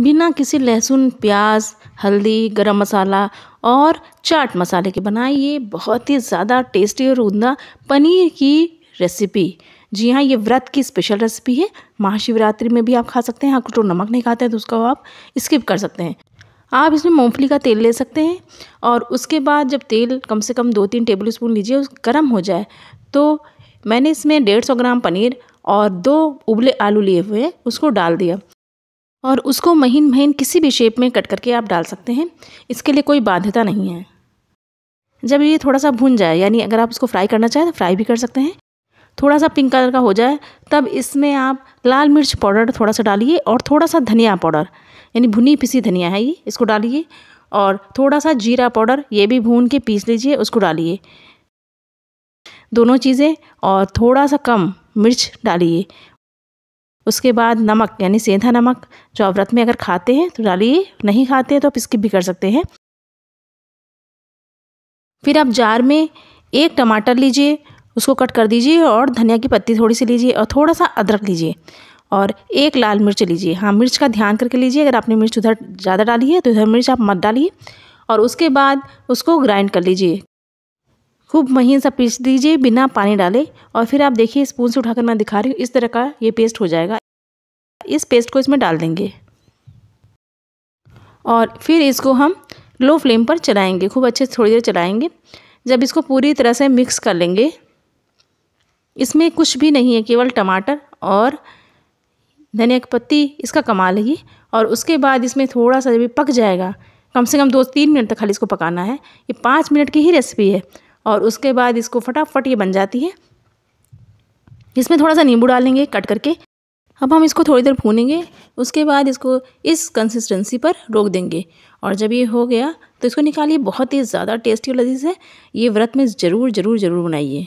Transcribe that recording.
बिना किसी लहसुन, प्याज, हल्दी, गरम मसाला और चाट मसाले के बनाए ये बहुत ही ज़्यादा टेस्टी और उमदा पनीर की रेसिपी। जी हाँ ये व्रत की स्पेशल रेसिपी है। महाशिवरात्रि में भी आप खा सकते हैं। अगर तो नमक नहीं खाते हैं तो उसको आप स्किप कर सकते हैं। आप इसमें मूंगफली का तेल ले सकते हैं और उसके बाद जब तेल कम से कम दो तीन टेबल स्पून लीजिए गर्म हो जाए तो मैंने इसमें डेढ़ सौ ग्राम पनीर और दो उबले आलू लिए हुए हैं, उसको डाल दिया। और उसको महीन महीन किसी भी शेप में कट करके आप डाल सकते हैं। इसके लिए कोई बाध्यता नहीं है। जब ये थोड़ा सा भुन जाए, यानी अगर आप इसको फ्राई करना चाहें तो फ्राई भी कर सकते हैं। थोड़ा सा पिंक कलर का हो जाए, तब इसमें आप लाल मिर्च पाउडर थोड़ा सा डालिए और थोड़ा सा धनिया पाउडर यानी भुनी पिसी धनिया है ये, इसको डालिए और थोड़ा सा जीरा पाउडर ये भी भून के पीस लीजिए, उसको डालिए। दोनों चीज़ें और थोड़ा सा कम मिर्च डालिए। उसके बाद नमक, यानी सेंधा नमक, जो आप व्रत में अगर खाते हैं तो डालिए, नहीं खाते हैं तो आप स्किप भी कर सकते हैं। फिर आप जार में एक टमाटर लीजिए, उसको कट कर दीजिए और धनिया की पत्ती थोड़ी सी लीजिए और थोड़ा सा अदरक लीजिए और एक लाल मिर्च लीजिए। हाँ मिर्च का ध्यान करके लीजिए, अगर आपने मिर्च उधर ज़्यादा डाली है तो इधर मिर्च आप मत डालिए और उसके बाद उसको ग्राइंड कर लीजिए। खूब महीन सा पीस दीजिए, बिना पानी डाले। और फिर आप देखिए, स्पून से उठाकर मैं दिखा रही हूँ, इस तरह का ये पेस्ट हो जाएगा। इस पेस्ट को इसमें डाल देंगे। और फिर इसको हम लो फ्लेम पर चलाएँगे, खूब अच्छे से थोड़ी देर चलाएँगे। जब इसको पूरी तरह से मिक्स कर लेंगे, इसमें कुछ भी नहीं है, केवल टमाटर और धनिया की पत्ती, इसका कमाल है और उसके बाद इसमें थोड़ा सा जब पक जाएगा, कम से कम दो तीन मिनट तक खाली इसको पकाना है। ये पाँच मिनट की ही रेसिपी है। और उसके बाद इसको फटाफट ये बन जाती है। इसमें थोड़ा सा नींबू डालेंगे कट करके। अब हम इसको थोड़ी देर भूनेंगे। उसके बाद इसको इस कंसिस्टेंसी पर रोक देंगे। और जब ये हो गया तो इसको निकालिए। बहुत ही ज़्यादा टेस्टी और लजीज है। ये व्रत में ज़रूर ज़रूर ज़रूर बनाइए।